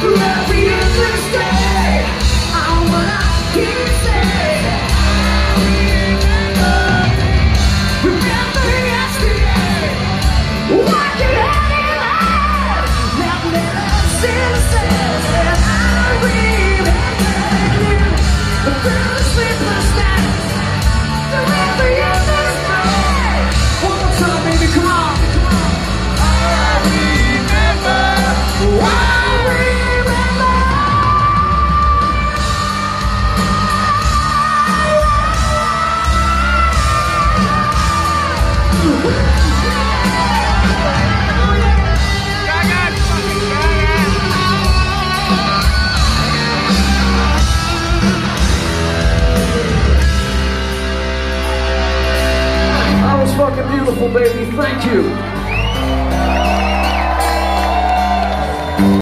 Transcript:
Every other I wanna kiss it. fucking beautiful, baby. Thank you.